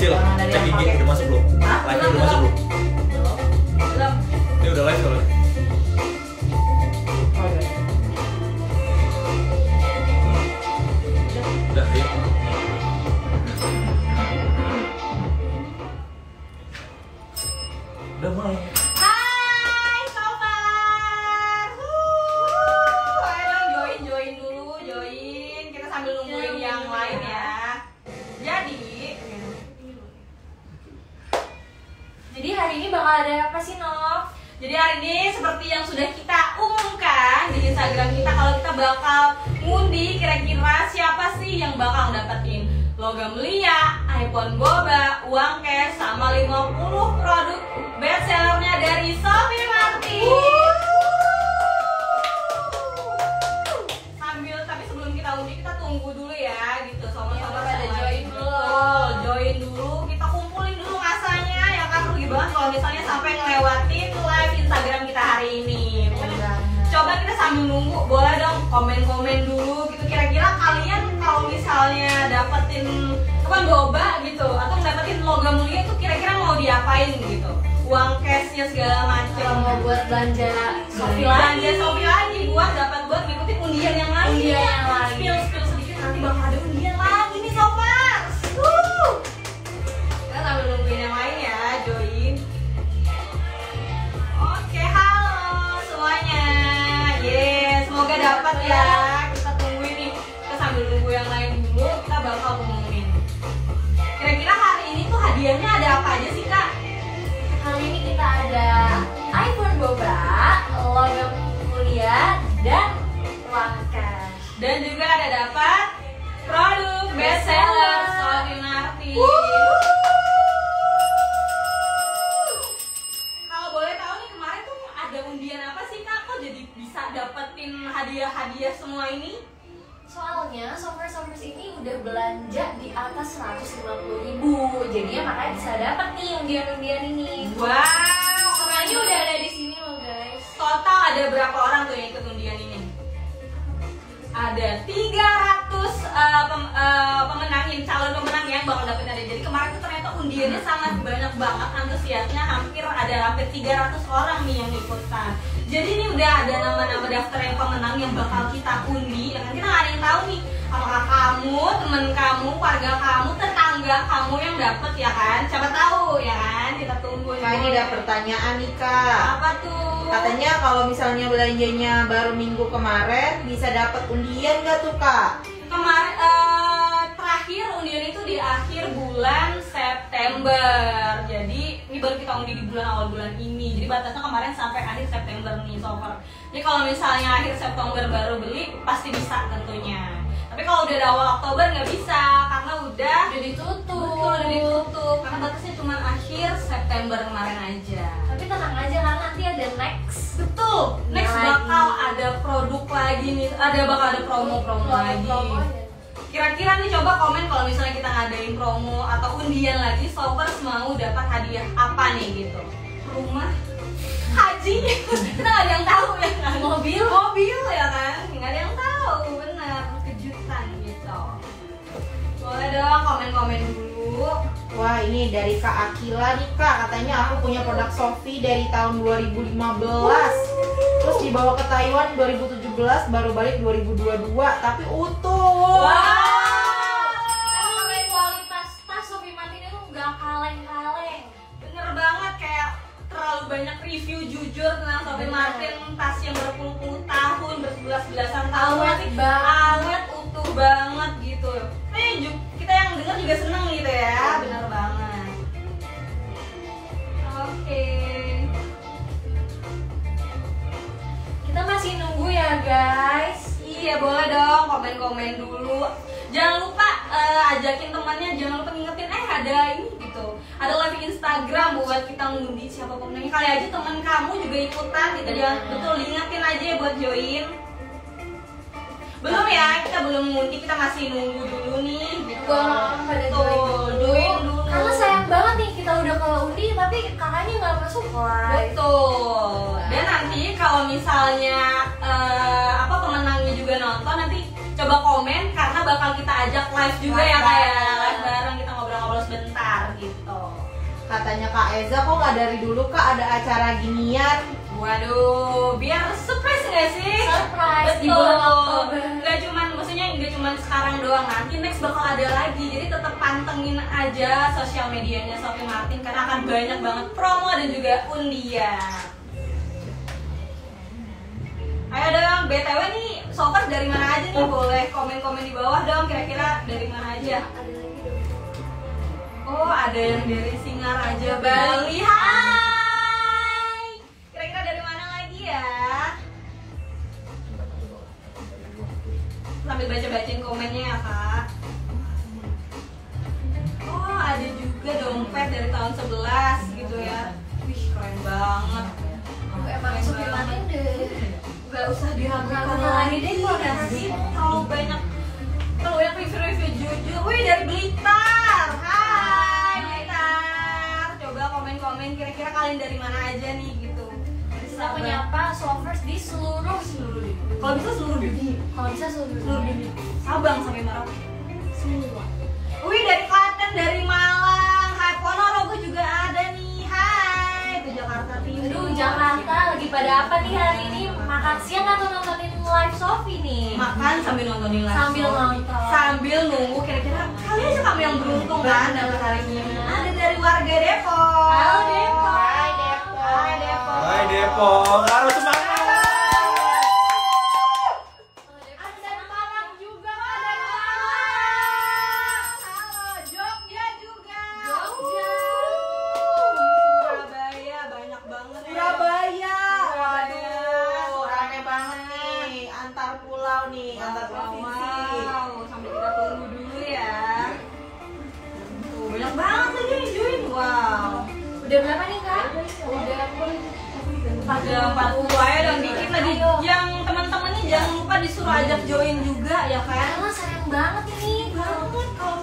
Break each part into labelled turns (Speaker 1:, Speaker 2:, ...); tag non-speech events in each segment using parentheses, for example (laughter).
Speaker 1: IG
Speaker 2: pakai.
Speaker 1: udah masuk belum? Live
Speaker 2: Belum,
Speaker 1: udah masuk
Speaker 2: belum?
Speaker 3: Akhir bulan September. Jadi ini baru kita undi di bulan awal bulan ini. Jadi batasnya kemarin sampai akhir September nih so far. Jadi kalau misalnya akhir September baru beli pasti bisa tentunya. Tapi kalau udah awal Oktober nggak bisa karena udah
Speaker 4: Udah ditutup.
Speaker 3: Betul udah ditutup. Karena batasnya cuma akhir September kemarin aja.
Speaker 4: Tapi tenang aja karena nanti ada next.
Speaker 3: Betul. Next
Speaker 4: Lagi.
Speaker 3: bakal ada produk lagi nih. Ada bakal ada promo-promo lagi.
Speaker 4: Promo.
Speaker 3: Kira-kira nih coba komen kalau misalnya kita ngadain promo atau undian lagi, Solvers mau dapat hadiah apa nih gitu? Rumah, haji, kita nggak ada yang tahu ya kan?
Speaker 4: Mobil.
Speaker 3: mobil ya kan? Nggak ada yang tahu, bener kejutan gitu. Boleh dong komen-komen dulu.
Speaker 2: Wah ini dari Kak Akila nih kak. Katanya aku punya produk Sofi dari tahun 2015 Terus dibawa ke Taiwan 2017 Baru balik 2022 Tapi utuh.
Speaker 4: Emang kayak kualitas tas Sophie Martin itu nggak kaleng-kaleng.
Speaker 3: Bener banget kayak terlalu banyak review jujur tentang Sophie. Martin tas yang berpuluh-puluh tahun, bersebelas-belasan tahun.
Speaker 4: Awet banget.
Speaker 3: awet utuh banget gitu. Ju- kita yang denger juga seneng gitu ya, bener banget. Oke.
Speaker 4: Kita masih nunggu ya guys
Speaker 3: Iya boleh dong komen-komen dulu. Jangan lupa eh, ajakin temannya, jangan lupa ngingetin eh ada ini gitu. Ada live Instagram buat kita ngundi siapa pemenangnya. Kali aja teman kamu juga ikutan gitu. Jangan betul diingetin aja buat join. Belum ya, kita belum ngundi, kita masih nunggu dulu nih gitu.
Speaker 4: Join dulu. Karena sayang banget nih kita udah ke undi tapi kakaknya nggak masuk live
Speaker 3: Betul. Dan nanti kalau misalnya eh, apa pemenangnya juga nonton nanti coba komen karena bakal kita ajak live juga ya kayak
Speaker 4: bareng.
Speaker 3: live bareng kita ngobrol-ngobrol sebentar gitu.
Speaker 2: Katanya Kak Eza kok nggak dari dulu Kak ada acara ginian?
Speaker 3: Waduh, biar surprise nggak sih?
Speaker 4: Surprise di
Speaker 3: Betul.
Speaker 4: bulan Oktober.
Speaker 3: Gak cuman, maksudnya gak cuman sekarang doang nanti next bakal ada lagi. Jadi tetap pantengin aja sosial medianya Sophie Martin karena akan banyak banget promo dan juga undian. Ayo dong, BTW nih, Sofer dari mana aja nih? Boleh komen-komen di bawah dong, kira-kira dari mana aja? Oh, ada yang dari Singaraja Bali. Hai. Sambil baca-bacain komennya ya, Kak. Oh, ada juga dompet dari tahun 11 gitu ya. Wih, keren banget.
Speaker 4: Emang Sophie Martin deh.
Speaker 3: Gak usah diragukan
Speaker 4: Ragukan
Speaker 3: lagi deh, ya sih. Terlalu banyak terlalu banyak review-review jujur. Wih, dari Blitar. Hai, Blitar. Coba komen-komen kira-kira kalian dari mana Kalau bisa seluruh dunia.
Speaker 4: kalau bisa seluruh
Speaker 3: Seluruh dunia. Sabang sampai Merauke.
Speaker 4: semua.
Speaker 3: Wih, dari Klaten, dari Malang. Hai, Ponorogo juga ada nih. Hai, ke Jakarta Timur.
Speaker 4: Aduh, Jakarta lagi pada apa nih hari ini? Makan siang atau nontonin live Sophie nih?
Speaker 3: makan sambil nontonin live
Speaker 4: Sambil
Speaker 3: show.
Speaker 4: nonton.
Speaker 3: sambil nunggu kira-kira kali aja kamu yang beruntung kan dapat hari ini ada dari warga Depok
Speaker 4: Halo, Depok.
Speaker 2: Hai Depok.
Speaker 3: Hai Depok
Speaker 1: Hai Depok, harus semangat.
Speaker 3: Join juga ya kan
Speaker 4: Karena sayang banget ini.
Speaker 3: banget kalau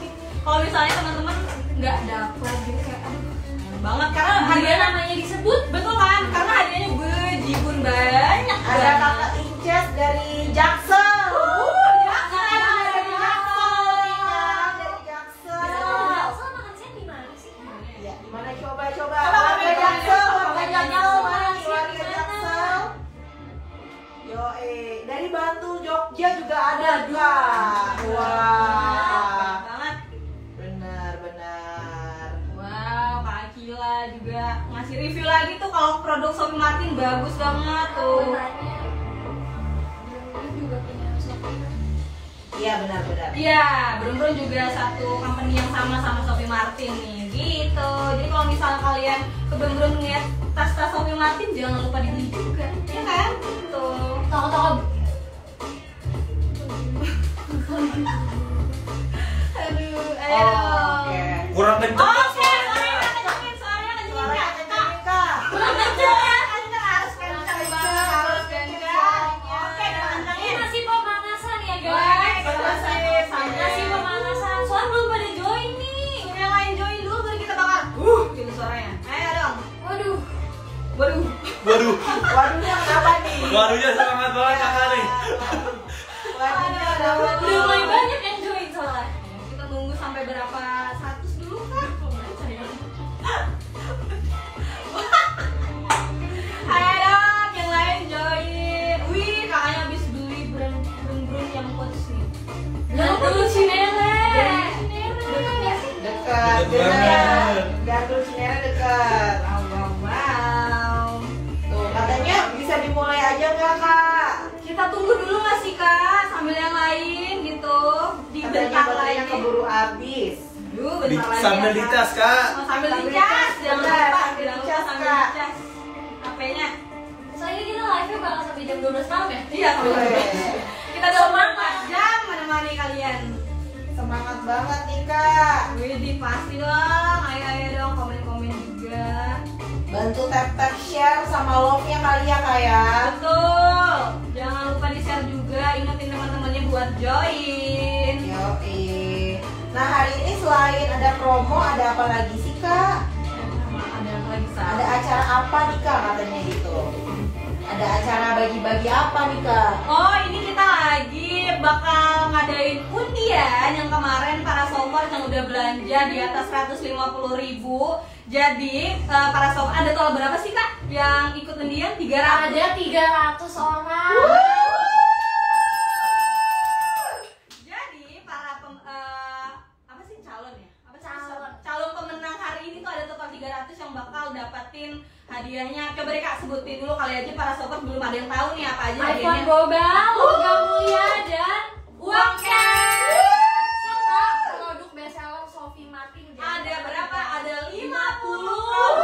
Speaker 3: kalau misalnya teman-teman nggak dapet gitu kayak aduh sayang banget karena
Speaker 4: Dia
Speaker 3: hadiahnya
Speaker 4: namanya disebut.
Speaker 3: betul kan karena hadiahnya bejibun banyak
Speaker 2: Ada kakak Inces dari Jaksel.
Speaker 3: Uh, Jaksel,
Speaker 2: dari
Speaker 3: dari
Speaker 2: Jaksel.
Speaker 3: Jaksel.
Speaker 2: Jaksel.
Speaker 4: Makan siang di mana sih?
Speaker 2: Ya, gimana coba coba. Warga Jaksel, warga Jaksel,
Speaker 4: warga Jaksel.
Speaker 2: Yo, eh dari Bantul Jogja juga ada
Speaker 3: Waduh.
Speaker 2: Kak. Wah.
Speaker 3: Banget
Speaker 2: Benar, benar.
Speaker 3: Wow, Kak Akila juga ngasih review lagi tuh kalau produk Sophie Martin bagus banget tuh.
Speaker 4: Juga.
Speaker 2: Iya, benar, benar.
Speaker 3: Iya, Brun juga satu company yang sama sama Sophie Martin nih, gitu. Jadi kalau misalnya kalian ke Brun ngeliat tas-tas Sophie Martin, jangan lupa dibeli juga, ya kan? Gitu.
Speaker 4: Toko-toko
Speaker 3: Aduh, ayo.
Speaker 2: Oh, Oke.
Speaker 1: Kurang kenceng.
Speaker 3: Kurang kenceng ya,
Speaker 4: ya
Speaker 3: uh suaranya. Ayo dong.
Speaker 4: Waduh.
Speaker 3: Waduh.
Speaker 1: Waduh, (laughs)
Speaker 2: Waduhnya kenapa nih?
Speaker 1: waduhnya semangat banget kakak
Speaker 4: Udah
Speaker 2: nih?
Speaker 4: mulai banyak yang join soalnya.
Speaker 3: Kita tunggu sampai berapa dulu kak? (laughs) Ayo dong, yang lain join. Wih, kakaknya habis beli yang nih.
Speaker 4: Cinere.
Speaker 3: Dekat nggak sih?
Speaker 2: Dekat,
Speaker 1: Deket
Speaker 2: dekat. Cinere dekat.
Speaker 3: Wow, wow.
Speaker 2: Tuh, katanya bisa dimulai aja nggak kak?
Speaker 3: Kita tunggu dulu nggak sih kak? Sambil yang lain gitu. Di bentar lagi.
Speaker 2: keburu habis.
Speaker 3: Duh,
Speaker 1: Di,
Speaker 3: bentar lagi
Speaker 1: sambil
Speaker 3: ya, Kak.
Speaker 1: dicas kak.
Speaker 3: Oh, sambil
Speaker 2: Sambil
Speaker 3: dicas, jangan lupa,
Speaker 2: sambil
Speaker 3: jangan lupa
Speaker 2: dicas,
Speaker 3: sambil dicas. HP-nya.
Speaker 4: Soalnya kita live-nya bakal sampai jam 12 malam ya.
Speaker 3: Iya. Kita udah
Speaker 4: Semangat.
Speaker 3: 4 jam menemani kalian.
Speaker 2: Semangat banget nih kak.
Speaker 3: Widih, pasti dong. Ayo, ayo dong, komen-komen juga.
Speaker 2: Bantu tap tap share sama love-nya kali ya kak ya.
Speaker 3: Betul. Jangan lupa di-share juga. Ingetin teman-temannya buat join.
Speaker 2: Yoi. Nah hari ini selain ada promo ada apa lagi sih kak?
Speaker 3: Ada apa lagi?
Speaker 2: Ada acara apa nih kak katanya gitu? Ada acara bagi-bagi apa nih kak?
Speaker 3: Oh ini kita lagi bakal ngadain undian yang kemarin para sobat yang udah belanja di atas 150 ribu Jadi eh, para sobat ada total berapa sih kak yang ikut undian? 300
Speaker 4: Ada 300 orang.
Speaker 3: Jadi hadiahnya. Coba deh kak sebutin dulu kali aja para sobat belum ada yang tahu nih apa aja
Speaker 4: iPhone
Speaker 3: hadiahnya.
Speaker 4: global, logam mulia dan uang cash. Serta produk bestseller Sophie Martin.
Speaker 3: Ada berapa? Ada 50 produk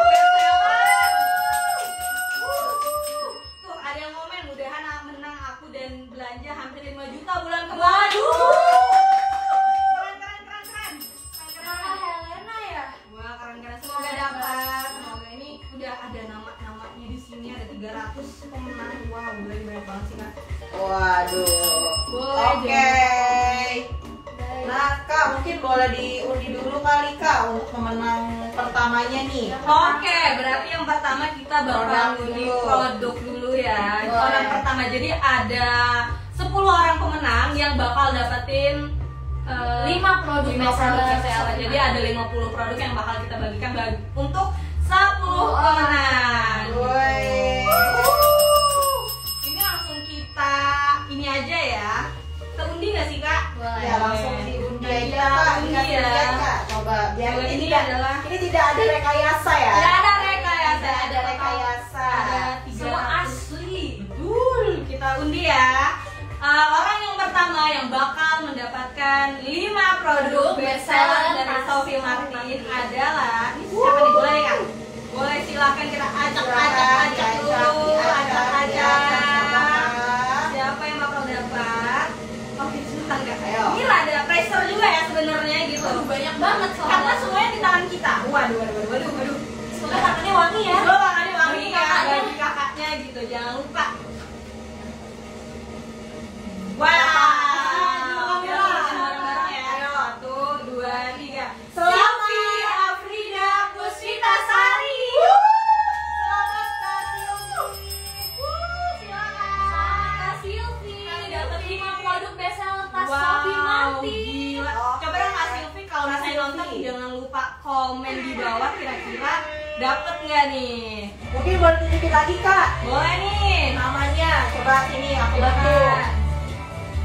Speaker 3: dapet nggak nih?
Speaker 2: Mungkin boleh tunjukin lagi Kak.
Speaker 3: Boleh nih.
Speaker 2: Namanya coba sini aku bantu.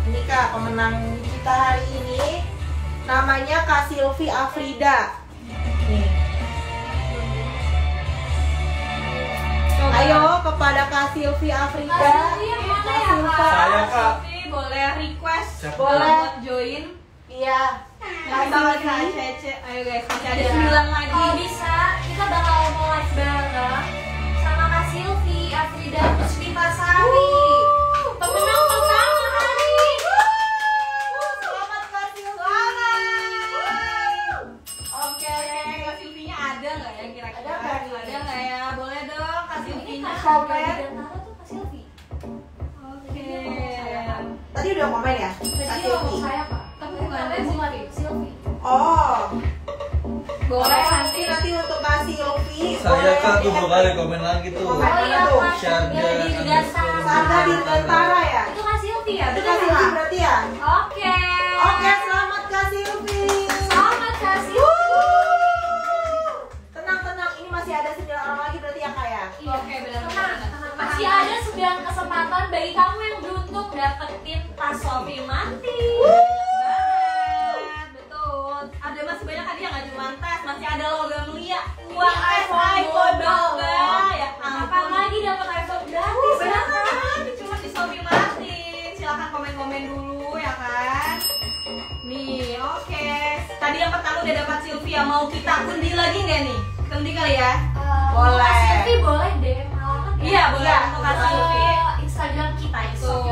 Speaker 2: Ini Kak pemenang kita hari ini namanya Kak Silvi Afrida. Nih.
Speaker 3: Coba.
Speaker 2: Ayo kepada Kak Silvi Afrida.
Speaker 4: Kak Silvi yang mana ya,
Speaker 2: Silva.
Speaker 4: Kak?
Speaker 1: Saya, Kak.
Speaker 3: Silvi boleh request
Speaker 1: Siapa?
Speaker 2: Boleh.
Speaker 3: buat join.
Speaker 2: Iya.
Speaker 3: Bakal kita cece. Ayo guys, masih ada
Speaker 4: Iya.
Speaker 3: 9 lagi.
Speaker 4: Kalau bisa, kita bakal mau live bareng sama Kak Silvi, Afrida Puspita Sari. Pemenang pertama hari.
Speaker 2: Selamat Kak Silvi.
Speaker 3: Oke, Kak Silvinya ada nggak ya kira-kira?
Speaker 2: Ada nggak nih?
Speaker 3: Ada nggak ya? Boleh dong Kak Silvinya.
Speaker 2: Komen. Tadi udah komen ya?
Speaker 4: Tadi ngomong saya Pak. Tapi bukan bukan Silvi.
Speaker 2: Oh,
Speaker 3: Boleh
Speaker 2: nanti nanti untuk Kak Silvi.
Speaker 1: Saya
Speaker 2: di-
Speaker 1: tunggu kali komen lagi tuh.
Speaker 4: Oh iya, Dirgantara.
Speaker 1: underscore
Speaker 2: Sarga Dirgantara ya?
Speaker 4: Itu Kak Silvi ya?
Speaker 2: Itu
Speaker 4: Betul
Speaker 2: Kak Silvi berarti ya?
Speaker 4: Oke.
Speaker 2: Oke, selamat Kak Silvi.
Speaker 4: Selamat Kak Silvi.
Speaker 2: Tenang tenang, ini masih ada 9 orang lagi berarti ya Kak ya?
Speaker 4: Iya,
Speaker 3: Oke, benar.
Speaker 4: Masih ada 9 kesempatan bagi kamu yang beruntung dapetin tas Sophie Martin.
Speaker 3: banget, hadiah nggak cuma tas, masih ada logam mulia, uang iPhone
Speaker 4: iPhone
Speaker 3: double, ya
Speaker 4: Kapan lagi dapat iPhone gratis?
Speaker 3: Uh,
Speaker 4: ya kan?
Speaker 3: cuma di Sophie Martin. Silakan komen-komen dulu ya kan. Nih, oke. Tadi yang pertama udah dapat Sylvia, mau kita undi lagi nggak nih? Kita undi kali ya.
Speaker 4: Eh,
Speaker 2: Boleh.
Speaker 4: Silvi boleh deh, malah
Speaker 3: Iya, boleh untuk Kak
Speaker 2: boleh.
Speaker 3: Sylvie.
Speaker 4: Instagram kita itu
Speaker 3: Tuh,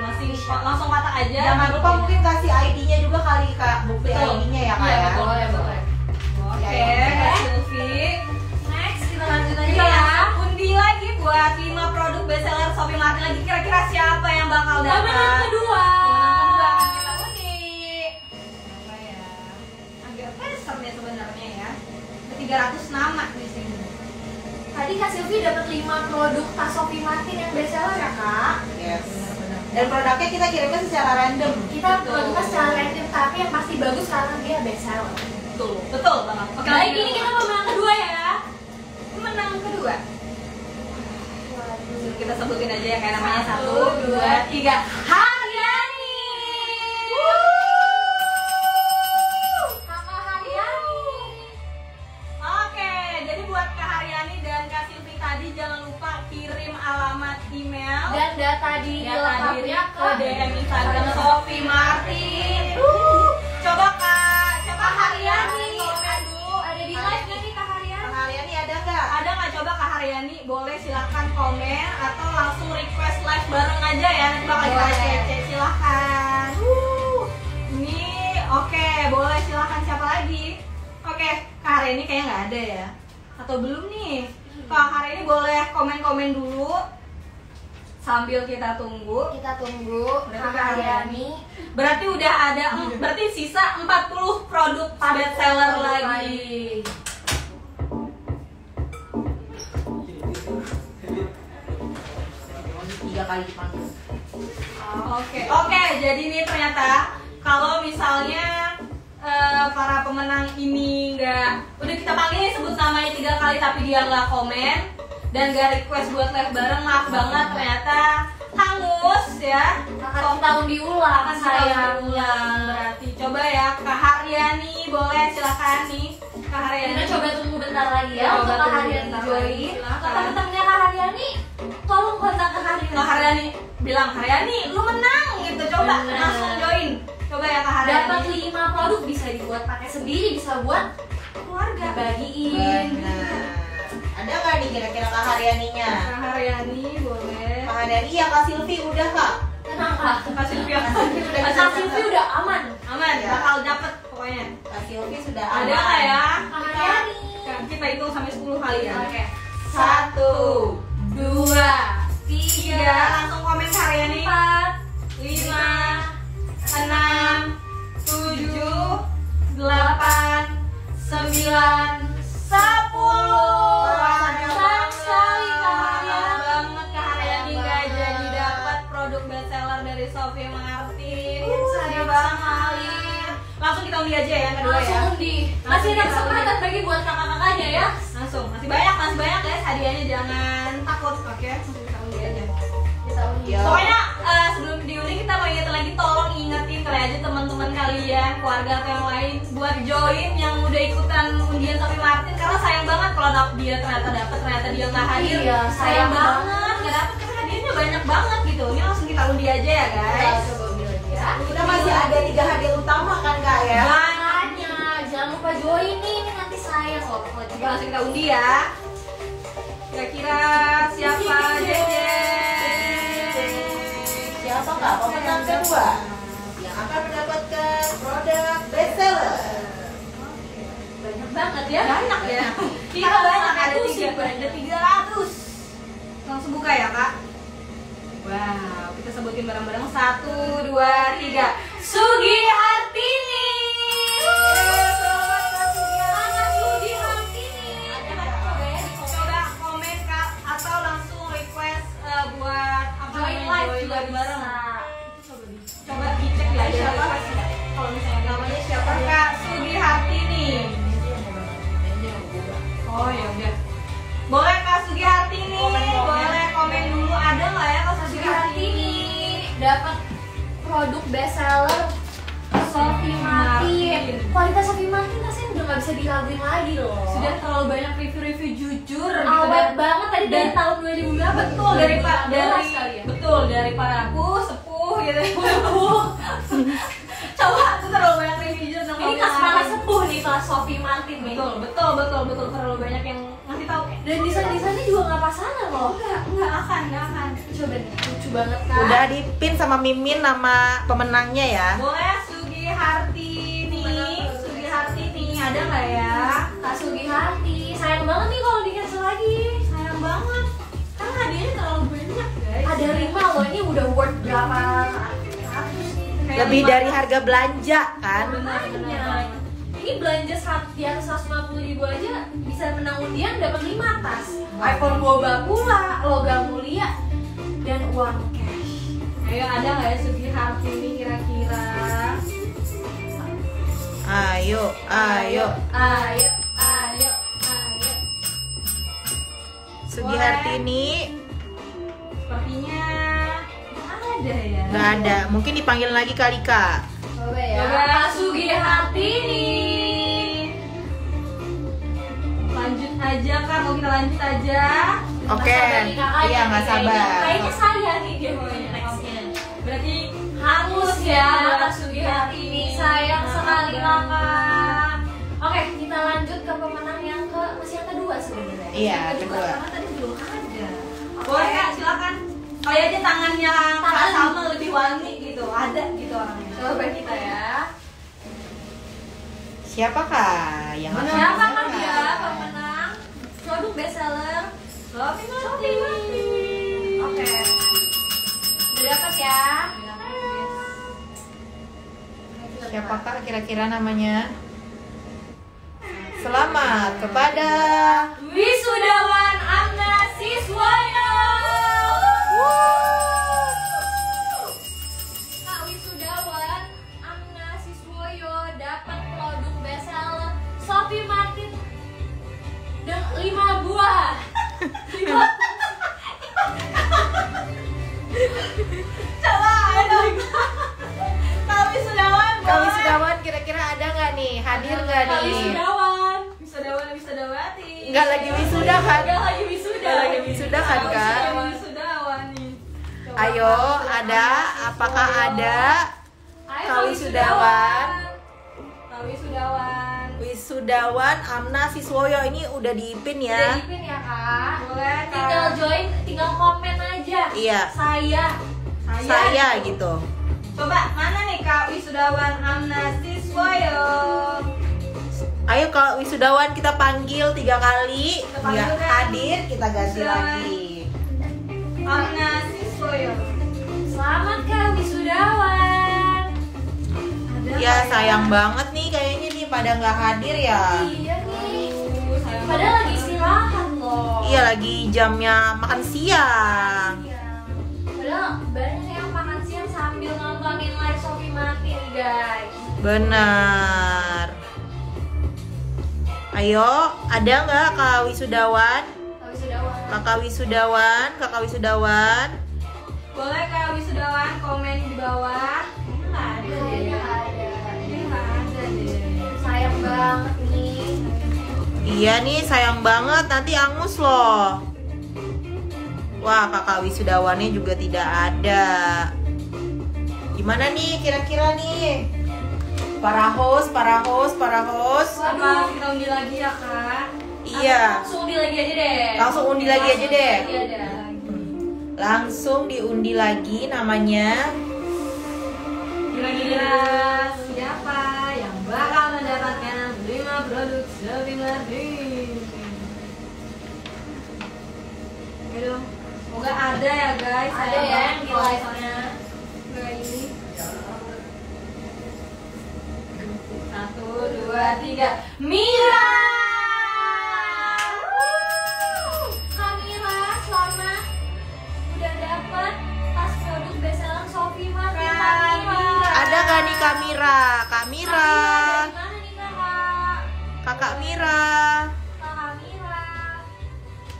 Speaker 3: masih langsung kata aja.
Speaker 2: Jangan lupa mungkin kasih ID-nya juga kali Kak, bukti. ID-nya ya Kak
Speaker 3: Iya,
Speaker 2: ya.
Speaker 3: betul.
Speaker 4: Boleh, boleh.
Speaker 3: Oke. Kak Sylvie.
Speaker 4: Next kita lanjut aja
Speaker 3: Kita
Speaker 4: ya.
Speaker 3: undi lagi buat 5 produk bestseller Sophie Martin lagi. Kira-kira siapa yang bakal dapat?
Speaker 4: Pemenang kedua.
Speaker 3: Pemenang kedua kita undi. Apa ya? Agak pressure ya sebenarnya ya. Ada 300 nama di sini.
Speaker 4: Tadi Kak Silvi dapat 5 produk tas Sophie Martin yang bestseller ya Kak?
Speaker 2: Yes.
Speaker 3: Benar-benar.
Speaker 2: Dan produknya kita kirimnya secara random.
Speaker 4: Kita produknya secara random tapi yang pasti bagus karena dia bestseller.
Speaker 3: Betul betul oke
Speaker 4: Baik, ini kita pemenang kedua ya.
Speaker 3: menang kedua. Kita sebutin aja ya kayak namanya. Satu dua tiga. Haryani ya. Nanti bakal kita silahkan. Uh, ini oke, boleh silahkan siapa lagi? Oke, Kak Haryani kayaknya nggak ada ya? Atau belum nih? Kak Haryani boleh komen-komen dulu sambil kita tunggu.
Speaker 4: Kita tunggu
Speaker 3: Berarti
Speaker 4: Haryani.
Speaker 3: Berarti udah ada, berarti sisa 40 produk best seller lagi.
Speaker 2: Tiga kali dipanggil.
Speaker 3: Oke, oke. Jadi ini ternyata kalau misalnya eh, para pemenang ini nggak udah kita panggil sebut namanya tiga kali tapi dia nggak komen dan nggak request buat live bareng maaf banget ternyata hangus ya.
Speaker 4: Akan kita undi ulang
Speaker 3: Akan saya
Speaker 4: sayang.
Speaker 3: ulang berarti coba ya Kak Haryani boleh silakan nih Kak Haryani.
Speaker 4: Kita coba tunggu bentar lagi ya
Speaker 3: Coba
Speaker 4: untuk Kak Haryani join. Untuk teman-temannya Kak Haryani, tolong kontak Kak Haryani.
Speaker 3: Kak Haryani bilang Haryani lu menang gitu coba
Speaker 4: Bener.
Speaker 3: langsung join coba ya Kak Haryani
Speaker 4: Dapat 5 produk bisa dibuat pakai sendiri, bisa buat
Speaker 3: keluarga
Speaker 4: dibagiin.
Speaker 2: Benar. Ada nggak nih kira-kira Kak Haryaninya?
Speaker 3: Kak Haryani boleh
Speaker 2: Kak Haryani ya Kak Silvi udah Kak.
Speaker 4: Tenang Kak.
Speaker 3: Kak Silvia
Speaker 2: Udah
Speaker 4: Kak Silvi udah aman.
Speaker 3: aman
Speaker 2: Ya.
Speaker 3: bakal dapet pokoknya
Speaker 2: Kak Silvi sudah
Speaker 3: ada
Speaker 2: aman.
Speaker 3: nggak ya
Speaker 4: Kak Haryani.
Speaker 3: kita kita hitung sampai 10 kali ya
Speaker 4: Oke.
Speaker 3: satu
Speaker 4: Dua,
Speaker 3: tiga langsung komen Kak Haryani
Speaker 4: empat,
Speaker 3: lima enam tujuh delapan sembilan sepuluh.
Speaker 4: Sayang sekali,
Speaker 3: banget jadi dapat produk bestseller dari Sophie Martin sedih banget. Langsung kita undi aja ya yang kedua
Speaker 4: langsung
Speaker 3: ya.
Speaker 4: undi. Masih ada kesempatan bagi buat kakak-kakaknya ya.
Speaker 3: langsung. Masih banyak masih banyak ya hadiahnya jangan. Takut oke undi aja.
Speaker 2: Yo.
Speaker 3: Pokoknya eh, sebelum diundi kita mau ingetin lagi tolong ingetin kali aja teman-teman kalian, keluarga atau yang lain buat join yang udah ikutan undian Sophie Martin karena sayang banget kalau dia ternyata dapat ternyata dia nggak hadir.
Speaker 4: Iya, sayang
Speaker 3: sayang banget nggak dapet karena hadiahnya banyak banget gitu. Ini langsung kita undi aja ya guys.
Speaker 4: undi lagi ya.
Speaker 2: Kita masih ada tiga hadiah utama kan Kak ya?
Speaker 4: Makanya jangan lupa join nih, ini nanti saya kok. Juga
Speaker 3: langsung kita undi ya. Kira-kira siapa Jeje?
Speaker 4: Ya.
Speaker 3: Banyak ya. Kita
Speaker 4: Kalau
Speaker 3: banyak
Speaker 4: pakai
Speaker 3: ada tiga,
Speaker 4: banyak.
Speaker 3: ada tiga ratus. Langsung buka ya kak. Wow, kita sebutin bareng-bareng satu, dua, tiga. Sugi Hartini. Coba komen kak atau langsung request eh, buat apa
Speaker 4: Join live juga
Speaker 3: bareng. Oh ya udah. Boleh Kak Sugi Hartini,
Speaker 2: Komen, komen.
Speaker 3: boleh komen dulu ada nggak ya Kak Sugi
Speaker 4: Sugi
Speaker 3: Hartini?
Speaker 4: Hartini dapat produk bestseller Sophie Martin.
Speaker 3: Martin.
Speaker 4: Kualitas Sophie Martin rasanya udah nggak bisa diraguin lagi loh.
Speaker 3: Sudah terlalu banyak review-review jujur gitu
Speaker 4: awet
Speaker 3: dan
Speaker 4: banget tadi dari tahun 2000 berapa?
Speaker 3: betul dari pak
Speaker 4: 2015
Speaker 3: dari
Speaker 4: ya.
Speaker 3: betul dari paraku sepuh gitu sepuh (laughs) coba itu terlalu banyak jujur tentang
Speaker 4: Ini kelas malah
Speaker 3: Martin.
Speaker 4: sepuh nih kelas Sophie Martin nih.
Speaker 3: betul betul betul betul terlalu banyak yang ngasih tahu
Speaker 4: Dan desain-desainnya juga nggak pasangan loh.
Speaker 3: enggak enggak akan enggak akan
Speaker 4: Coba nih, lucu banget kan?
Speaker 2: Udah dipin sama Mimin nama pemenangnya ya.
Speaker 3: boleh Sugi Hartini Sugi Hartini ada nggak ya
Speaker 4: Kak Sugi Harti, sayang banget nih kalau di cancel lagi.
Speaker 3: sayang banget kan hadiahnya terlalu banyak guys
Speaker 4: Ada lima loh, ini udah worth berapa
Speaker 2: Lebih dari harga belanja kan?
Speaker 3: benar
Speaker 4: Makanya. Ini belanja atas 150 ribu aja bisa menang undian dapat 5 tas iPhone boba pula, logam mulia dan uang cash
Speaker 3: ayo ada nggak ya Sugi Hartini kira-kira
Speaker 2: Ayo, ayo.
Speaker 4: ayo ayo ayo
Speaker 2: Sugi. Hartini
Speaker 3: Sepertinya ada ya.
Speaker 2: nggak ada. Mungkin dipanggil lagi kali kak.
Speaker 4: coba ya
Speaker 3: Coba.
Speaker 4: Kak Sugi Hartini
Speaker 3: Lanjut aja kak, mau kita lanjut aja.
Speaker 2: Oke.
Speaker 4: kakaknya
Speaker 2: Iya nggak sabar.
Speaker 4: kayaknya saya nih dia mau
Speaker 3: iya,
Speaker 4: nextnya
Speaker 3: Berarti
Speaker 4: hangus ya Kak Sugi Hartini sayang sekali kakak oke kita lanjut ke pemenang yang ke masih yang kedua sebenarnya
Speaker 2: Iya, kedua.
Speaker 4: karena tadi belum ada
Speaker 3: boleh kak, silakan. Kayak aja tangannya kak
Speaker 4: Tangan.
Speaker 3: Salma lebih wangi gitu, ada gitu orangnya.
Speaker 4: coba kita ya
Speaker 2: Siapa kak yang akan
Speaker 4: siapa kan
Speaker 2: diumumkan?
Speaker 4: dia pemenang produk bestseller
Speaker 3: Sofi
Speaker 4: Martin. Oke. Udah dapat ya?
Speaker 2: Siapa kak kira-kira namanya? Selamat kepada
Speaker 4: Wisudawan Amna Siswoyo.
Speaker 2: Kak ada?
Speaker 4: Ayo,
Speaker 2: Kak Wisudawan.
Speaker 3: Kak Wisudawan.
Speaker 2: Amna Siswoyo ini udah diipin
Speaker 4: Udah
Speaker 2: ya?
Speaker 4: dipin ya kak.
Speaker 3: Boleh
Speaker 4: Tinggal
Speaker 3: kak.
Speaker 4: join, tinggal komen aja.
Speaker 2: Iya.
Speaker 4: Saya.
Speaker 2: Saya gitu.
Speaker 3: Coba mana nih Kak Wisudawan Amna Siswoyo?
Speaker 2: Ayo kalau wisudawan kita panggil tiga kali,
Speaker 3: Kita panggil
Speaker 2: nggak
Speaker 3: kan?
Speaker 2: hadir kita ganti
Speaker 3: Wisudawan.
Speaker 2: lagi.
Speaker 3: Amna Siswoyo.
Speaker 4: Selamat kak wisudawan.
Speaker 3: Ada
Speaker 2: Ya sayang banget nih kayaknya nih pada nggak hadir ya.
Speaker 4: Iya nih.
Speaker 3: Aduh,
Speaker 4: Padahal lagi istirahat loh.
Speaker 2: Iya lagi jamnya makan siang.
Speaker 4: Iya. Padahal banyak yang makan siang sambil nontonin live Sophie Martin guys.
Speaker 2: Benar. Ayo, ada nggak kak wisudawan?
Speaker 4: Kak wisudawan.
Speaker 2: Kakak wisudawan, kakak wisudawan.
Speaker 3: Boleh Kak Wisudawan komen di bawah. Nggak ada deh. Nggak ada deh.
Speaker 4: Sayang banget nih.
Speaker 2: Iya nih sayang banget nanti angus loh. Wah kakak wisudawannya juga tidak ada. Gimana nih kira-kira nih? Para host, para host, para host.
Speaker 3: Apa kita undi lagi ya Kak?
Speaker 2: Iya.
Speaker 4: Langsung undi lagi aja deh.
Speaker 2: Langsung undi lagi aja deh.
Speaker 4: Iya deh.
Speaker 2: Langsung diundi lagi namanya.
Speaker 3: Kira-kira siapa yang bakal mendapatkan 5 produk Sophie Martin? Ayo. Semoga ada ya guys.
Speaker 4: Ada ya yang di
Speaker 3: kalau
Speaker 4: live-nya.
Speaker 3: Ini. Satu, dua, tiga. Mira.
Speaker 2: Gak nih Kamira? Kamira.
Speaker 4: Kakak?
Speaker 2: Kakak Mira.
Speaker 4: Kakak Mira.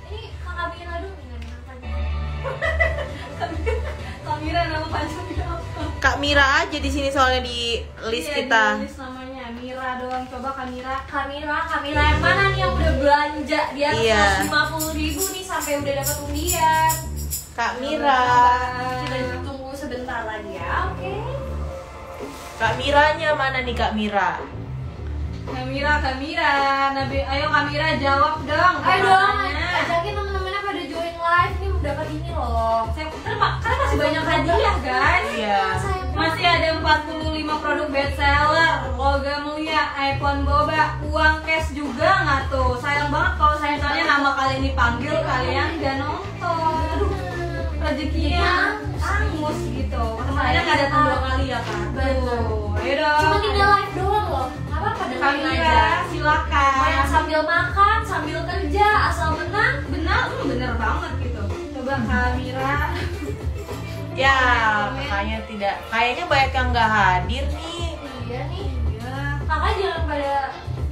Speaker 4: Ini kakak Mira (laughs) namanya.
Speaker 3: Kamira nama panjangnya apa?
Speaker 2: Kak Mira aja di sini soalnya di list
Speaker 3: Iya,
Speaker 2: kita.
Speaker 3: di list namanya Mira doang. Coba Kamira.
Speaker 4: Kamila, Kamila yang mana nih yang udah belanja di atas
Speaker 2: Iya.
Speaker 4: 150 ribu nih sampai udah dapat undian.
Speaker 2: Kak Mira.
Speaker 4: Kita tunggu sebentar lagi ya, oke?
Speaker 2: Kak Miranya mana nih Kak Mira?
Speaker 3: Kamira, Kamira. Nabi, ayo Kamira jawab dong.
Speaker 4: Ayo dong, ajakin temen-temennya pada join live nih dapat ini loh.
Speaker 3: Saya karena, karena masih banyak hadiah guys.
Speaker 2: Iya.
Speaker 4: Sayang
Speaker 3: Masih ada 45 produk bestseller, logam mulia, iPhone boba, uang cash juga nggak tuh? Sayang banget kalau saya misalnya nama kalian dipanggil kalian nggak nonton. Aduh, rezekinya angus gitu. Kemarin nggak datang dua kali ya kan?
Speaker 4: Betul.
Speaker 3: Dong.
Speaker 4: Cuma tinggal live doang loh. Apa pada
Speaker 3: Kamira, silakan.
Speaker 4: Mau yang sambil makan, sambil kerja, asal menang.
Speaker 3: benar, hmm, bener banget gitu. Coba Kamira. (laughs)
Speaker 2: Ya, makanya tidak. Kayaknya banyak yang nggak hadir nih.
Speaker 4: Iya nih.
Speaker 3: Ya.
Speaker 4: Kak kakak jangan pada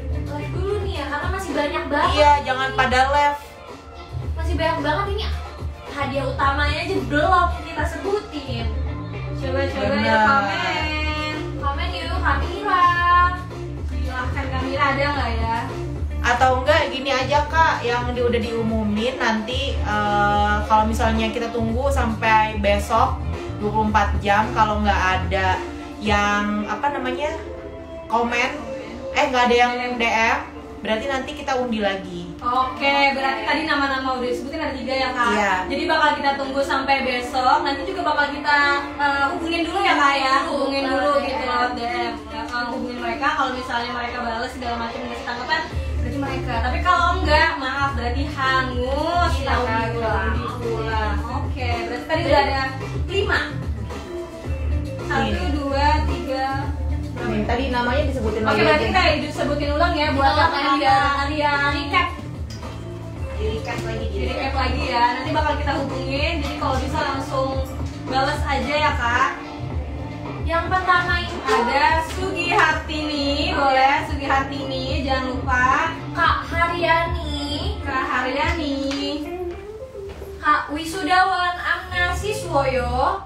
Speaker 4: live dulu nih ya karena masih banyak banget
Speaker 2: Iya, jangan pada left.
Speaker 4: masih banyak banget ini hadiah utamanya aja belum kita sebutin
Speaker 3: Coba-coba ya komen.
Speaker 4: komen yuk Kamira
Speaker 3: Silahkan Kamila ada nggak ya?
Speaker 2: Atau enggak gini aja kak, yang di, udah diumumin nanti eh, kalau misalnya kita tunggu sampai besok 24 jam kalau nggak ada yang apa namanya komen, eh nggak ada yang DM, berarti nanti kita undi lagi.
Speaker 3: Oke, berarti tadi nama-nama udah disebutin ada tiga ya kak.
Speaker 2: Iya.
Speaker 3: Jadi bakal kita tunggu sampai besok. Nanti juga bakal kita eh, hubungin dulu ya kak ya, hubungin dulu gitu lewat DM. Eh, hubungin mereka kalau misalnya mereka balas segala macam ngasih tanggapan berarti mereka. Tapi kalau enggak, maaf berarti hangus
Speaker 4: Kita
Speaker 3: lah
Speaker 4: undi ulang.
Speaker 3: undi ulang. Oke, berarti tadi udah ada lima. Satu,
Speaker 2: Iya.
Speaker 3: dua, tiga,
Speaker 2: Nih, tadi namanya disebutin
Speaker 3: Oke,
Speaker 2: lagi
Speaker 3: berarti
Speaker 2: aja.
Speaker 3: kita disebutin ulang ya buat dia dia recap
Speaker 2: Di recap lagi di
Speaker 3: di recap lagi ya. Nanti bakal kita hubungin. Jadi kalau bisa langsung balas aja ya kak.
Speaker 4: Yang pertama itu
Speaker 3: ada Sugi Hartini. Boleh Sugi Hartini. Jangan lupa.
Speaker 4: Kak Haryani.
Speaker 3: Kak Haryani.
Speaker 4: Kak Wisudawan Amna Siswoyo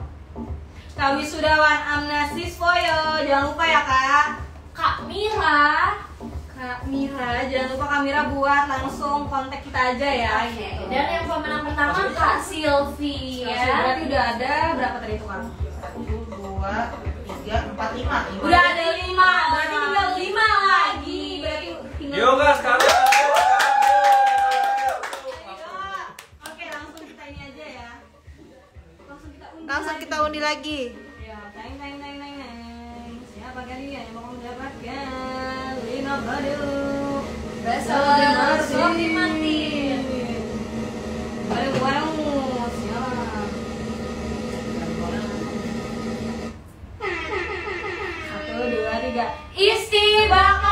Speaker 3: Kak Wisudawan Amna Siswoyo jangan lupa ya kak.
Speaker 4: Kak Mira
Speaker 3: Kak Mira jangan lupa Kak Mira buat langsung kontak kita aja ya
Speaker 4: dan yang pemenang pertama Kak Silvi
Speaker 3: ya.
Speaker 4: ya
Speaker 3: berarti udah ada berapa tadi itu kak
Speaker 2: Satu, dua, tiga, empat, lima. Lima.
Speaker 3: Udah ada lima, berarti tinggal lima lagi. Berarti tinggal.
Speaker 1: Yuk kak sekarang.
Speaker 3: Langsung kita ini aja ya. Langsung kita undi.
Speaker 2: Langsung kita undi lagi.
Speaker 3: Ya, teng teng teng teng. Siapa kalian yang mau mendapatkan Satu, dua, tiga.
Speaker 4: Istibakatul Khairi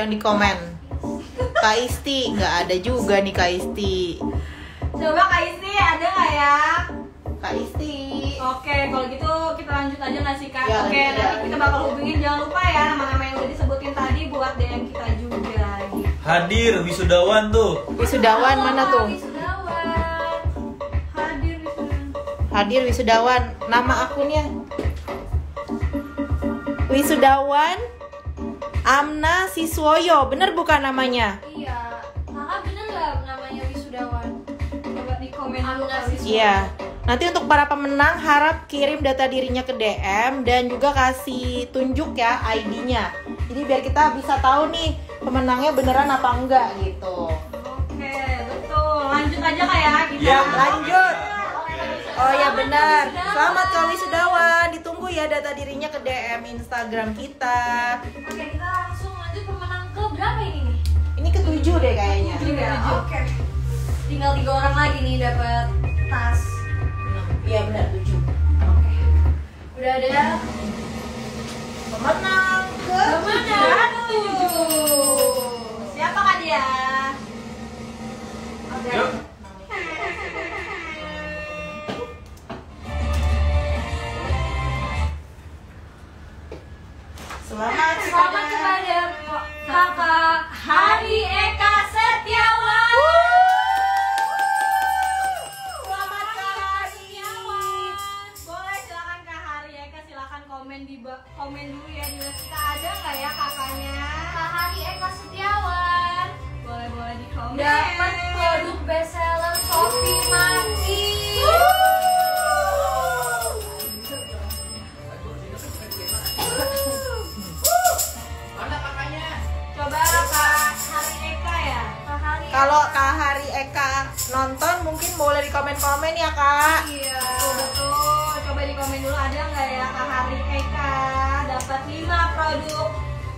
Speaker 2: yang di komen? Kak Isti, nggak ada juga nih Kak Isti.
Speaker 3: Coba Kak Isti ada nggak ya?
Speaker 2: Kak Isti.
Speaker 3: Oke, kalau gitu kita lanjut aja nggak sih Kak?
Speaker 2: Ya,
Speaker 3: Oke,
Speaker 2: lanjut
Speaker 3: nanti
Speaker 2: ya.
Speaker 3: kita bakal hubungin jangan lupa ya nama-nama yang udah disebutin tadi buat DM kita juga. Gitu.
Speaker 1: Hadir wisudawan tuh.
Speaker 2: Wisudawan mana tuh?
Speaker 4: Wisudawan.
Speaker 3: Hadir
Speaker 2: wisudawan. Nama akunnya? Wisudawan Amna Siswoyo. Bener bukan namanya?
Speaker 4: Iya Kakak bener gak namanya Wisudawan?
Speaker 3: Coba di komen dulu
Speaker 4: Amna. Siswa.
Speaker 2: Iya. Nanti untuk para pemenang harap kirim data dirinya ke DM dan juga kasih tunjuk ya ID-nya. Jadi biar kita bisa tahu nih pemenangnya beneran apa enggak gitu.
Speaker 3: Oke, betul. Lanjut aja Kak ya kita.
Speaker 1: Iya.
Speaker 2: Lanjut. Oh ya benar. Selamat Kak Wisudawan. Ditunggu ya data dirinya ke DM Instagram kita.
Speaker 4: Oke kita langsung lanjut pemenang ke berapa ini nih?
Speaker 2: Ini ketujuh deh kayaknya.
Speaker 3: Juga.
Speaker 4: Oke Tinggal tiga orang lagi nih dapat tas
Speaker 2: Iya benar tujuh.
Speaker 4: Oke Udah ada
Speaker 2: Pemenang ke
Speaker 4: pemenang
Speaker 3: Siapa Kak dia?
Speaker 1: Yuk.
Speaker 2: Selamat
Speaker 4: Selamat kepada kakak Hari Eka Setiawan
Speaker 3: Selamat Kak Hari. Boleh silakan Kak Hari Kak silakan komen di komen dulu ya di kita ada nggak ya kakaknya?
Speaker 4: Kak Hari Eka Setiawan
Speaker 3: Boleh boleh di komen.
Speaker 4: Dapat produk bestseller Sofi Martin
Speaker 2: Kalau Kak Hari Eka nonton mungkin boleh di komen-komen ya Kak.
Speaker 3: Iya betul betul. Coba di komen dulu ada nggak ya Kak Hari Eka dapat dapat 5 produk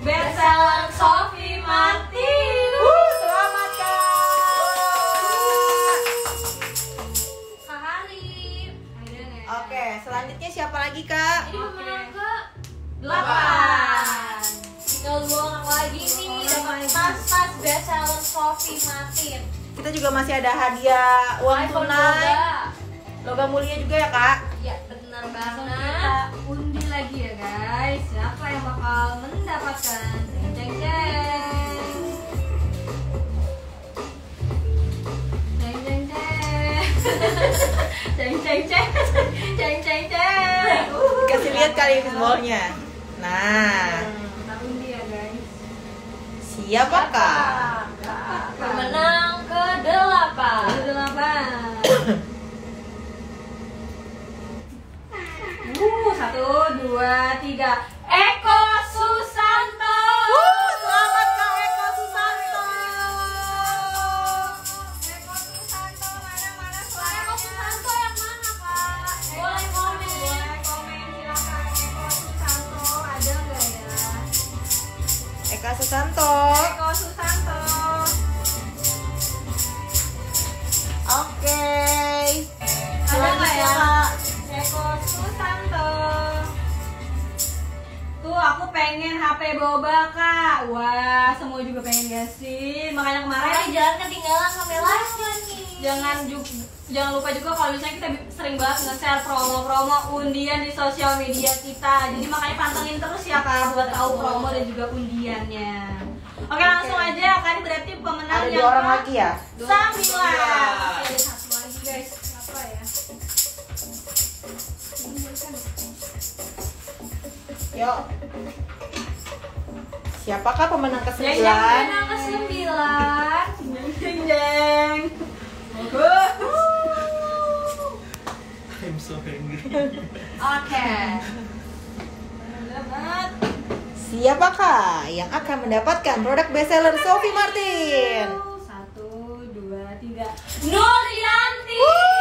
Speaker 3: bestseller Sophie Martin.
Speaker 2: Uh, selamat kak.
Speaker 4: Sehari.
Speaker 2: Oke, selanjutnya siapa lagi kak?
Speaker 4: Ini pemenang ke
Speaker 2: Kita juga masih ada hadiah uang
Speaker 4: iPhone
Speaker 2: tunai. Logam mulia juga ya kak.
Speaker 4: Ya benar banget.
Speaker 3: kita undi lagi ya guys. Siapa yang bakal mendapatkan? Jeng jeng jeng. Jeng jeng jeng. Jeng (laughs) jeng jeng. Jeng jeng jeng. Uh.
Speaker 2: Kasih lihat kali visualnya. Nah,
Speaker 3: Kita undi ya guys.
Speaker 2: siapa kak?
Speaker 4: Pemenang ke delapan.
Speaker 3: Ada delapan. Uh, satu, dua, tiga. Eko Susanto.
Speaker 2: Uh, selamat kak Eko Susanto.
Speaker 3: Eko Susanto, mana mana
Speaker 4: Eko Susanto yang mana kak? Boleh komen.
Speaker 3: Boleh komen silakan Eko Susanto ada nggak ya?
Speaker 2: Eka Susanto.
Speaker 3: Eko pengen HP boba kak. Wah semua juga pengen gak sih? Makanya kemarin
Speaker 4: Kemarin jangan ketinggalan kameranya nih.
Speaker 3: jangan juga jangan lupa juga kalau misalnya kita sering banget nge-share promo-promo undian di sosial media kita. Jadi makanya pantengin terus ya kak buat tahu promo dan juga undiannya. Oke langsung aja kak ini berarti pemenang
Speaker 2: Ada
Speaker 3: yang
Speaker 2: dua orang lagi ya?
Speaker 3: Sambilan.
Speaker 2: Yuk. Siapakah pemenang
Speaker 3: Jeng
Speaker 2: ke-9?
Speaker 3: jeng
Speaker 4: Pemenang ke sembilan.
Speaker 3: jeng jeng. Bagus.
Speaker 1: I'm so angry.
Speaker 4: Oke.
Speaker 3: Dapat.
Speaker 2: Siapakah yang akan mendapatkan produk bestseller Sophie Martin?
Speaker 3: Satu, dua, tiga.
Speaker 4: Nurianti.
Speaker 2: Wuh.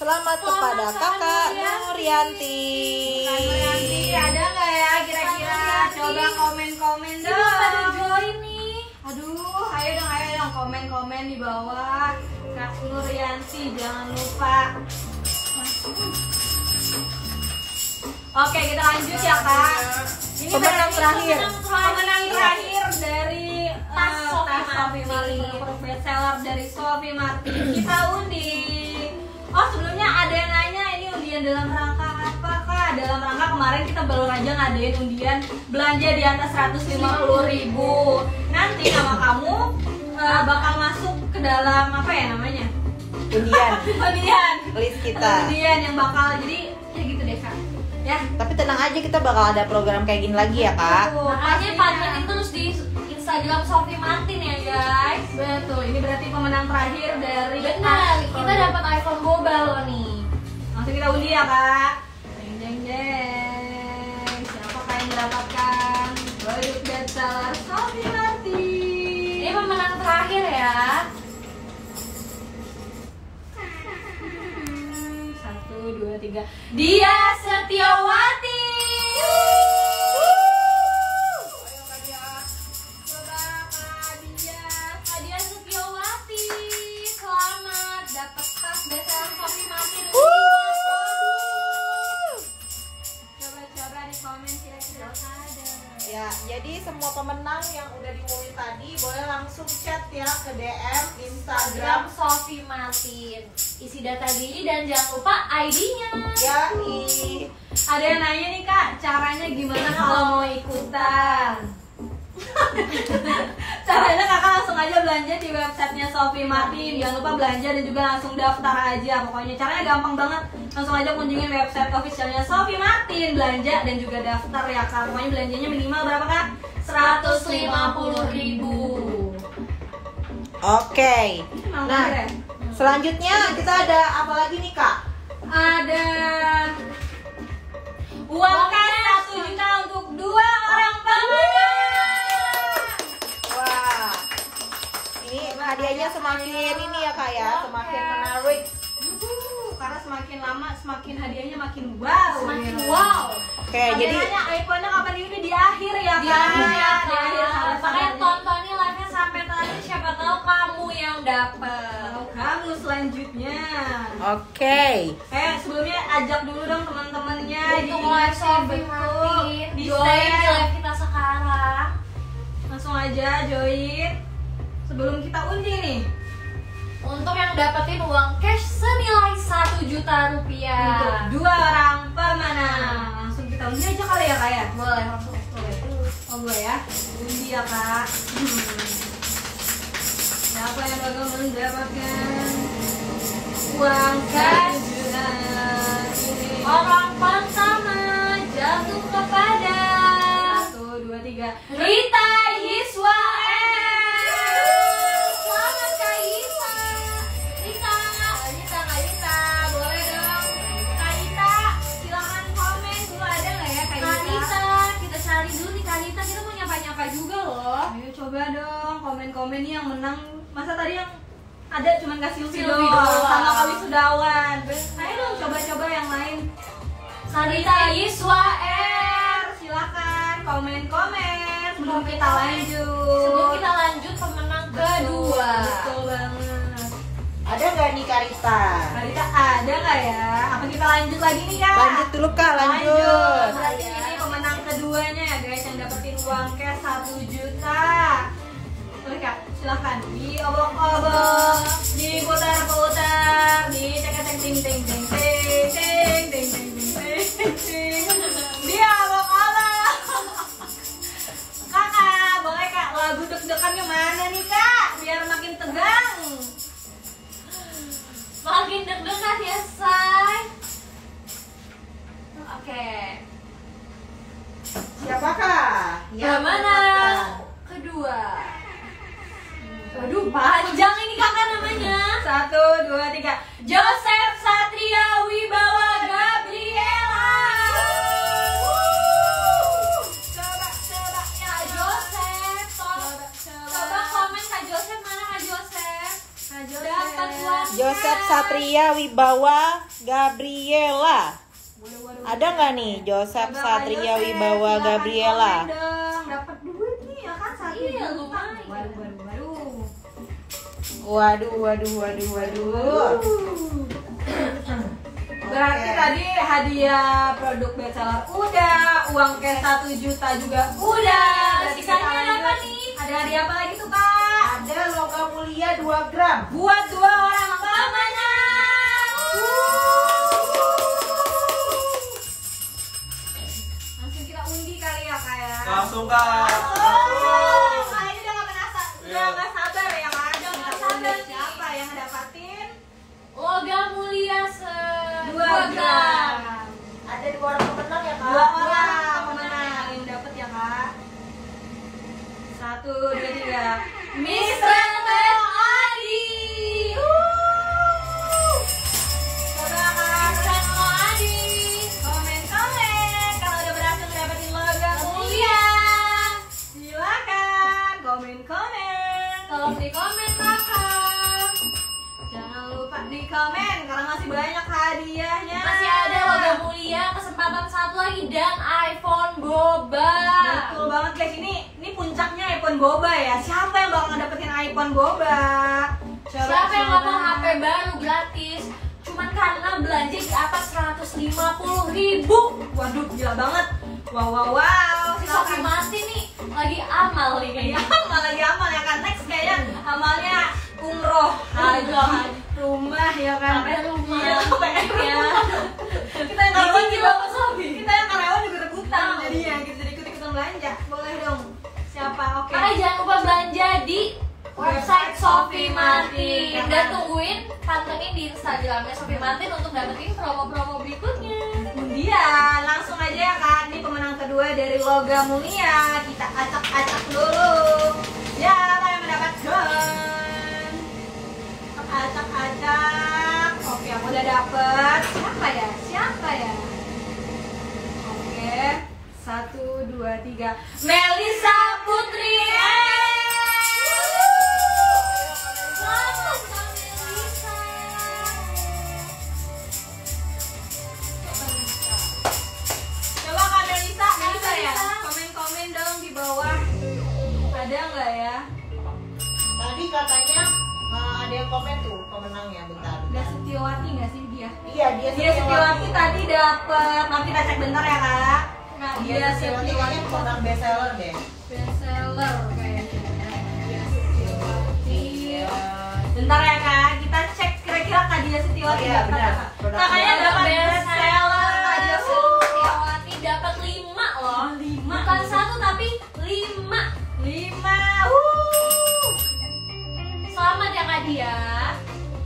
Speaker 4: Selamat
Speaker 2: kepada kakak Nurianti.
Speaker 3: Nurianti, ada nggak ya kira-kira? Coba komen-komen
Speaker 4: belum pada
Speaker 3: dong.
Speaker 4: join nih.
Speaker 3: Aduh, ayo dong, ayo dong komen-komen di bawah. Kak Nurianti, jangan lupa. Oke, kita lanjut ya kak. Ini
Speaker 2: Pemenang terakhir.
Speaker 3: Pemenang terakhir dari
Speaker 4: Tas Martin.
Speaker 3: Martin, produk bestseller dari Sophie Martin. Kita undi. Oh sebelumnya ada yang nanya ini undian dalam rangka apa kak? Dalam rangka kemarin kita baru aja ngadain undian belanja di atas 150 ribu. Nanti nama kamu eh, bakal masuk ke dalam apa ya namanya?
Speaker 2: Undian (laughs)
Speaker 3: Undian.
Speaker 2: list kita.
Speaker 3: Undian yang bakal jadi ya gitu deh kak. Ya.
Speaker 2: Tapi tenang aja kita bakal ada program kayak gini lagi ya kak.
Speaker 4: Makanya pantengin terus di Instagram Sophie Martin ya guys.
Speaker 3: Betul, ini berarti pemenang terakhir dari
Speaker 4: Benar, kita dapat iPhone boba loh nih.
Speaker 3: Langsung kita undi ya kak. Jeng jeng jeng. Siapa yang mendapatkan produk bestseller Sophie Martin?
Speaker 4: Ini pemenang terakhir ya.
Speaker 3: Satu, dua, tiga. Dia Setiawati.
Speaker 2: Jadi semua pemenang yang udah diumumin tadi boleh langsung chat ya ke DM
Speaker 4: Instagram Sophie Martin. Isi data diri dan jangan lupa ID-nya.
Speaker 2: ya
Speaker 3: Ada yang nanya nih kak, caranya gimana kalau mau ikutan? (laughs) Caranya kakak langsung aja belanja di websitenya Sophie Martin Jangan lupa belanja dan juga langsung daftar aja Pokoknya caranya gampang banget Langsung aja kunjungin website officialnya Sophie Martin Belanja dan juga daftar ya kak Pokoknya belanjanya minimal berapa kak? 150 ribu
Speaker 2: Oke.
Speaker 3: Emang
Speaker 2: Nah,
Speaker 3: ya?
Speaker 2: selanjutnya kita ada apa lagi nih kak? Semakin ini ya kak ya, semakin menarik.
Speaker 3: Karena semakin lama semakin hadiahnya makin wow.
Speaker 4: Semakin wow.
Speaker 2: Oke, jadi
Speaker 3: Kameranya iPhone-nya kapan ini di akhir ya
Speaker 4: Di
Speaker 3: kan?
Speaker 4: akhir ya,
Speaker 3: di akhir
Speaker 4: kan. Makanya tontonin live-nya sampai terakhir siapa tahu kamu yang dapet.
Speaker 3: Kalau kamu selanjutnya.
Speaker 2: oke.
Speaker 3: Eh sebelumnya ajak dulu dong teman-temannya
Speaker 4: Untuk live
Speaker 3: di
Speaker 4: join di live kita sekarang.
Speaker 3: Langsung aja join. Sebelum kita undi nih.
Speaker 4: Untuk yang dapetin uang cash senilai 1 juta
Speaker 3: Untuk
Speaker 4: rupiah.
Speaker 3: dua orang pemenang. Langsung kita undi aja kali ya kak ya?
Speaker 4: Boleh langsung boleh.
Speaker 3: Oh gue ya, undi ya kak. Hmm. Siapa yang bakal mendapatkan uang cash?
Speaker 4: Orang pertama jatuh kepada
Speaker 3: Satu, dua, tiga.
Speaker 4: Rita Yiswa
Speaker 3: Ayo coba dong komen-komen yang menang. Masa tadi yang ada cuman kasih Silvi doang sama Kawi Sudawan. Ayo dong coba-coba yang lain.
Speaker 4: Kak Rita Yiswa
Speaker 3: R, silakan komen-komen sebelum kita lanjut.
Speaker 4: Sebelum kita lanjut pemenang kedua
Speaker 3: Betul banget.
Speaker 2: Ada nggak nih Karita?
Speaker 3: Karita ada nggak ya? Apa kita lanjut lagi nih kak?
Speaker 2: Lanjut dulu kak, lanjut.
Speaker 3: Keduanya ya guys yang dapetin uang cash 1 juta. Boleh kak, silakan diobok-obok, diputar-putar, dicek-cek ting ting ting ting ting ting ting ting ting ting. Diobok-obok. Kakak, boleh kak lagu deg-degannya mana nih kak? Biar makin tegang.
Speaker 4: Makin deg-degan ya say Oke
Speaker 2: Siapakah?
Speaker 4: Yang mana? Kedua. Waduh, panjang ini kakak namanya.
Speaker 3: Satu, dua, tiga.
Speaker 4: Joseph Satria Wibawa Gabriela.
Speaker 3: Coba, coba, ya
Speaker 4: Kak Joseph, coba komen Kak Joseph mana Kak Joseph?
Speaker 3: Kak
Speaker 4: Dapat uang.
Speaker 2: Joseph Satria Wibawa Gabriela. Ada nggak nih Joseph Satria Wibawa Gabriela?
Speaker 3: Dapat duit nih ya kan satu
Speaker 4: Iya, lumayan.
Speaker 3: Waduh, waduh, waduh.
Speaker 2: Waduh, waduh, waduh, waduh.
Speaker 3: Berarti
Speaker 2: Oke.
Speaker 3: tadi hadiah produk bestseller udah, uang cash 1 juta juga udah. Berarti
Speaker 4: Sisanya apa nih?
Speaker 3: Ada hadiah apa lagi tuh kak?
Speaker 2: Ada logam mulia 2 gram.
Speaker 3: Buat dua orang. Langsung
Speaker 1: Langsung kak.
Speaker 3: Oh, kayaknya udah gak penasaran, udah
Speaker 1: Iya.
Speaker 3: gak sabar ya kak. Udah
Speaker 4: Nggak
Speaker 3: gak
Speaker 4: sabar
Speaker 3: siapa yang ngedapatin
Speaker 4: Logam mulia se
Speaker 3: dua gram.
Speaker 2: Ada dua orang pemenang ya kak?
Speaker 3: Dua orang pemenang yang dapat ya kak. Satu, dua, tiga. Miss
Speaker 4: di komen kakak.
Speaker 3: Jangan lupa di komen karena masih banyak hadiahnya.
Speaker 4: Masih ada logam mulia, kesempatan satu lagi dan iPhone boba.
Speaker 3: Betul banget guys, ini ini puncaknya iPhone Boba ya. Siapa yang bakal ngedapetin iPhone Boba? Coba,
Speaker 4: Siapa yang ngomong HP baru gratis? Cuman karena belanja di atas 150 ribu.
Speaker 3: Waduh, gila banget. Wow, wow, wow.
Speaker 4: Sofi Mati nih lagi amal nih
Speaker 3: Ya,
Speaker 4: kayaknya.
Speaker 3: amal lagi amal ya kan. Next kayaknya amalnya umroh, haji, rumah ya kan.
Speaker 4: Sampai rumah.
Speaker 3: Iya, sampai
Speaker 4: Ya.
Speaker 3: Kita yang karyawan juga, kita yang karyawan juga rebutan jadinya gitu jadi ikut ikutan belanja. Boleh dong. Siapa? Oke.
Speaker 4: Makanya jangan lupa belanja di website Sofi Martin
Speaker 3: Ya,
Speaker 4: dan tungguin pantengin di Instagramnya Sofi Martin untuk dapetin promo-promo berikutnya.
Speaker 3: Undian, langsung aja ya kak. Ini pemenang kedua dari Logam Mulia. Kita acak-acak dulu. Siapa yang mendapatkan? Acak-acak. Oke, aku udah dapet. Siapa ya? Siapa ya? Oke, satu, dua, tiga. Melisa Putri.
Speaker 2: Katanya eh, ada yang komen tuh pemenangnya bentar.
Speaker 3: Udah Setiawati nggak sih dia?
Speaker 2: Iya dia
Speaker 3: Dia Setiawati tadi dapet, mau kita cek bentar ya kak. Nah,
Speaker 2: Dia
Speaker 3: dia
Speaker 2: Setiawati kayaknya produk best seller deh.
Speaker 4: bestseller kayaknya Dia Setiawati
Speaker 3: Bentar ya kak, kita cek kira-kira Kak Dia Setiawati
Speaker 2: Oh, iya,
Speaker 3: dapat apa? Kakaknya dapat
Speaker 4: bestseller
Speaker 3: bestseller Kak Dia
Speaker 4: Setiawati dapat lima loh
Speaker 3: Lima.
Speaker 4: bukan satu tapi lima
Speaker 3: Lima. Wuh.
Speaker 4: Selamat ya kak Dia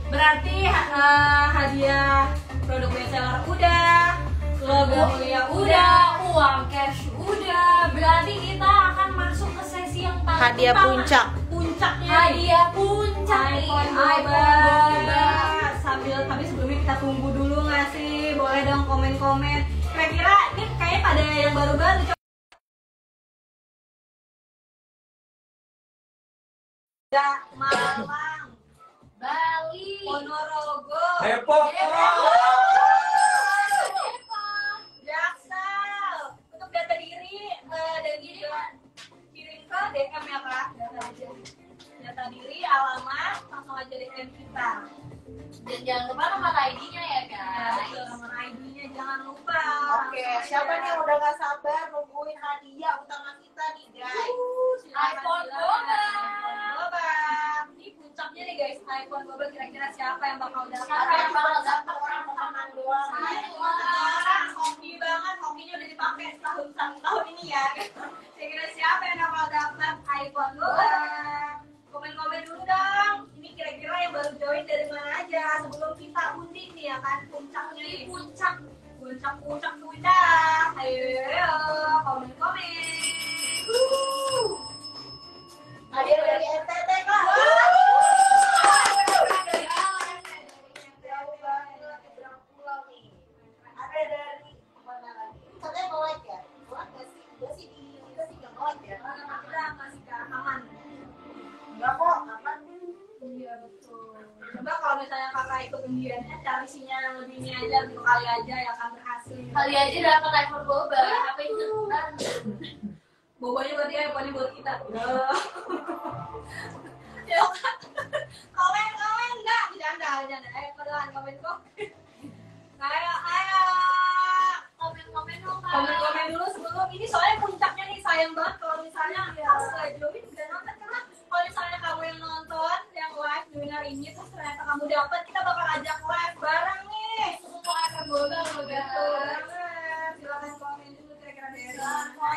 Speaker 3: Berarti eh, hadiah produk bestseller udah, logo mulia udah,
Speaker 4: uang cash udah berarti kita akan masuk ke sesi yang paling
Speaker 2: Hadiah
Speaker 4: utama.
Speaker 2: puncak.
Speaker 3: puncaknya
Speaker 4: hadiah puncak
Speaker 3: iPhone. Sambil tapi sebelumnya kita tunggu dulu nggak sih? Boleh dong komen-komen. Kira-kira ini kayak pada yang baru-baru Jogja, Malang,
Speaker 4: Bali,
Speaker 3: Ponorogo,
Speaker 1: Depok, Depok,
Speaker 3: Jaksel. Untuk data diri uh, dan juga kirim ke DM ya kak. Data aja. Data diri, alamat, langsung aja DM kita.
Speaker 4: Dan jangan lupa nomor ID-nya ya guys.
Speaker 3: Iya, nomor ID-nya jangan lupa.
Speaker 2: Oke, okay. siapa ya. nih yang udah gak sabar nungguin hadiah utama kita nih guys?
Speaker 4: Uh,
Speaker 3: iPhone 12 puncaknya nih guys, iPhone Boba kira-kira siapa yang bakal dapat?
Speaker 4: Siapa yang bakal dapat?
Speaker 2: Orang menang doang.
Speaker 3: Wah, hoki banget, hokinya udah dipakai setahun tahun ini ya. (laughs) Kira-kira siapa yang bakal dapat iPhone Boba? Komen-komen dulu dong. Ini kira-kira yang baru join dari mana aja sebelum kita undi nih ya kan puncaknya nih.
Speaker 4: puncak
Speaker 3: puncak puncak puncak ayo komen komen
Speaker 2: Hadiah dari NTT kak.
Speaker 3: Cari sinyal yang lebih ini aja untuk kali aja ya akan berhasil.
Speaker 4: Kali aja dapat iPhone boba apa itu?
Speaker 3: Bobanya berarti iPhone buat kita. (laughs) Ya komen komen enggak. Bercanda bercanda ayo kenalan komen kok. Ayo ayo.
Speaker 4: Komen komen dong Kak.
Speaker 3: komen-komen dulu sebelum. Ini soalnya puncaknya nih sayang banget kalau misalnya kamu nggak join nggak nonton. Karena kalau misalnya kamu yang nonton yang live webinar ini terus ternyata kamu dapat kita bakal ajak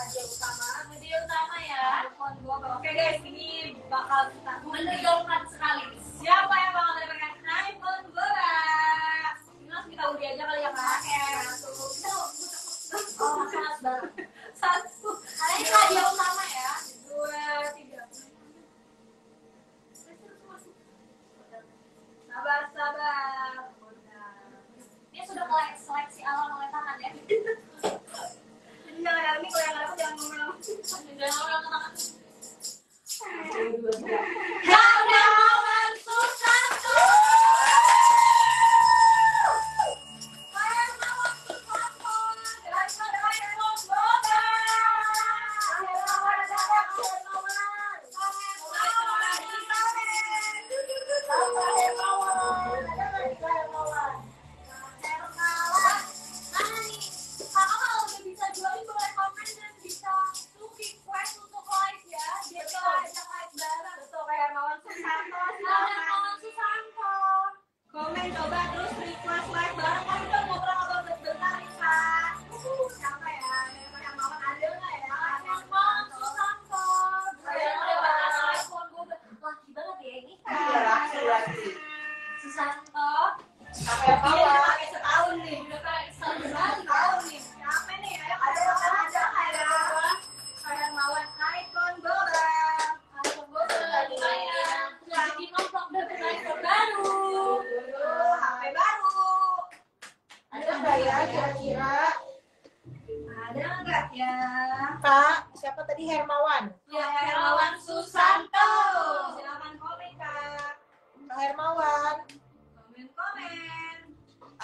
Speaker 2: hadiah utama.
Speaker 4: media utama ya
Speaker 3: iPhone 12. Oke guys, ini bakal kita
Speaker 4: menegangkan sekali
Speaker 3: Siapa yang bakal mendapatkan iPhone 12? Ini langsung kita undi aja kali ya kak. Satu. Kita
Speaker 4: oh
Speaker 3: Satu.
Speaker 2: Tadi Hermawan?
Speaker 3: Ya, Hermawan Susanto. Silakan komen kak.
Speaker 2: Kak Hermawan.
Speaker 3: Komen komen.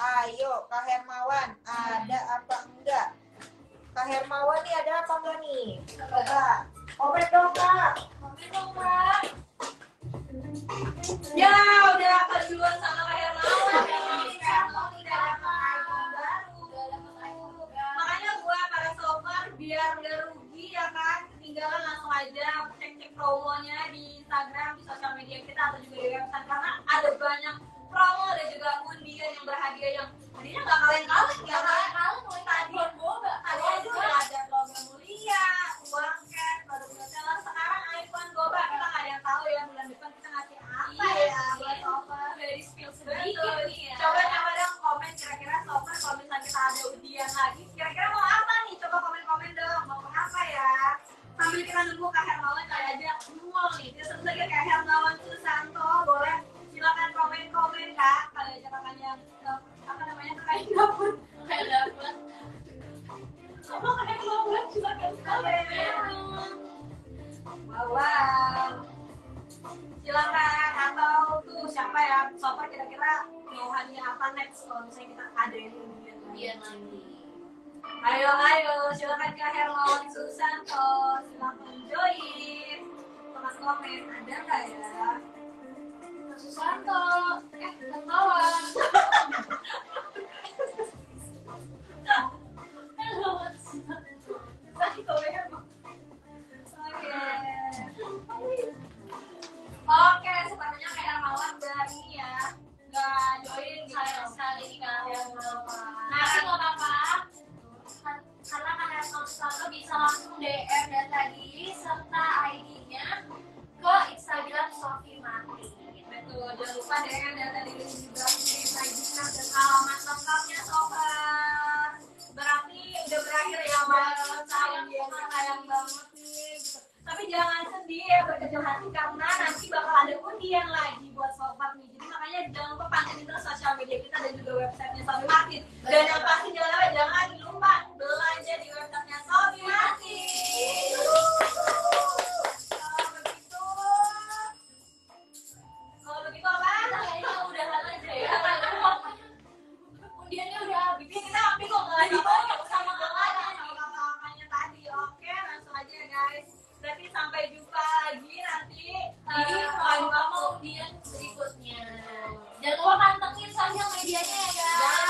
Speaker 2: Ayo, Kak Hermawan, ada apa enggak? Kak Hermawan nih ada apa enggak nih? Coba, komen dong Kak.
Speaker 3: Komen dong kak. Ya, udah duluan sama Kak Hermawan. Baru. Makanya gua para sobat biar ya kan, ketinggalan langsung aja. Cek-cek promonya di Instagram, di sosial media kita atau juga di website. Karena ada banyak promo dan juga undian yang berhadiah yang tadinya nggak kalian-kalian ya kan? Kalian mulai tadi tadi aja udah ada logam mulia, uang cash, baru seller. Sekarang iPhone Boba. Kita nggak ada yang tahu ya bulan depan kita ngasih apa ya buat offer dari spill sedikit ya. Coba coba dong komen kira-kira sofa kalau misalnya kita ada undian lagi, kira-kira mau apa? Coba komen-komen dong mau apa ya? Sambil kita nunggu Kak Hermawan kali aja mual nih. Kita sebut saja Kak Hermawan Susanto boleh silakan komen-komen kak kali aja kakaknya eh, apa namanya kakaknya dapur kakaknya dapur apa kakaknya dapur silakan komen wow, wow. silakan atau tuh siapa ya sofa kira-kira hadiah apa next kalau misalnya kita ada yang
Speaker 4: Iya nanti.
Speaker 3: Ayo, ayo, silakan ke Hermawan Susanto, silakan join. Teman komen, ada nggak ya?
Speaker 4: Susanto, eh Hermawan.
Speaker 3: Lupa dan tadi juga kirim ID card dan alamat lengkapnya sobat. Berarti udah berakhir ya Mas. Sayang banget, sayang banget nih. Tapi jangan sedih ya berkecil hati karena nanti bakal ada undian lagi buat sobat nih. Jadi makanya jangan lupa pantengin terus sosial media kita dan juga websitenya Sobi Martin. Dan yang pasti jangan jangan lupa belanja di websitenya Sobi Martin. baru paling lama kemudian berikutnya. Jangan lupa pantengin sosial medianya ya guys.